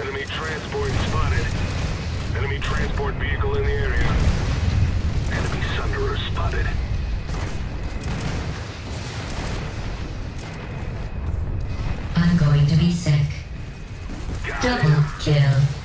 Enemy transport spotted. Enemy transport vehicle in the area. Enemy Sunderer spotted. I'm going to be sick. Got Double it. kill.